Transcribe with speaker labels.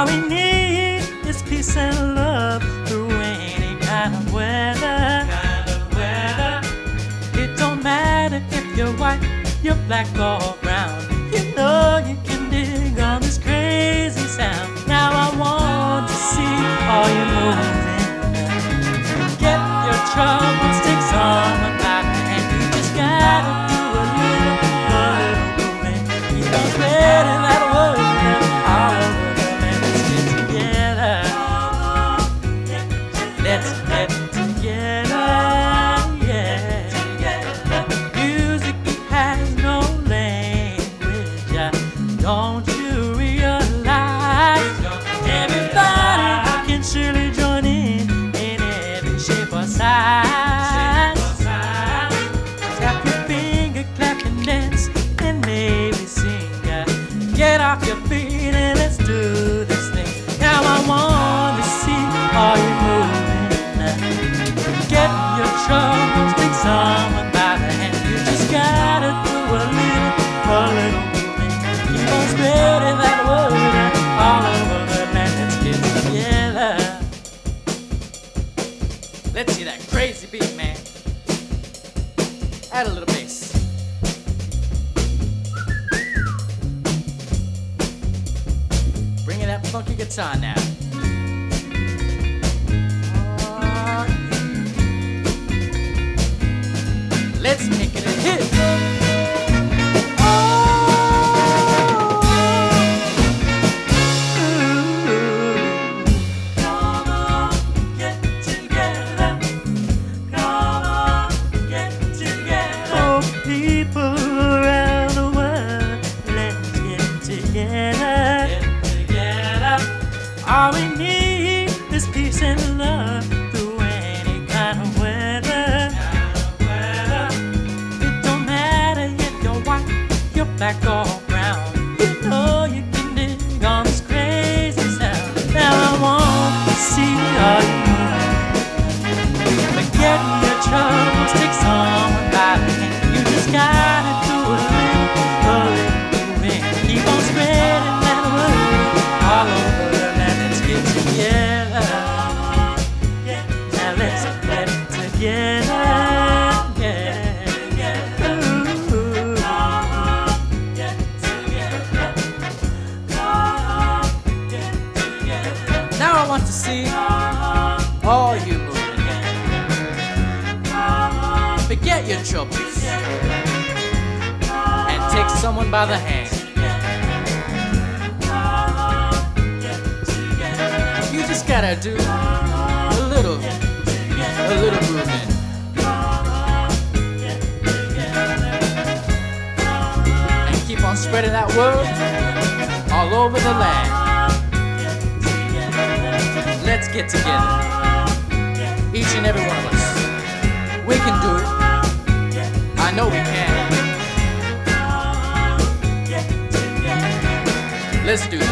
Speaker 1: All we need is peace and love through any kind of weather. Kind of weather. It don't matter if you're white, you're black or brown. You know you can dig on this crazy sound. Now I want to see all your moving. Get your trouble sticks on the back, and you just gotta do a little more moving. You know, off your feet and let's do this thing. Now I want to see all you moving. Get your troubles, take someone by the hand. You just gotta do a little, a little moving. Keep on spreading that word all over the land. Let's get together. Let's see that crazy beat, man. Add a little bass. Funky guitar now. Oh. Let's peace love through any kind of weather. It don't matter if you're white, you're black or want to see all you moving. Forget your troubles and take someone by the hand. You just gotta do a little, a little movement. And keep on spreading that word all over the land. Let's get together. Each and every one of us. We can do it. I know we can. Let's do this.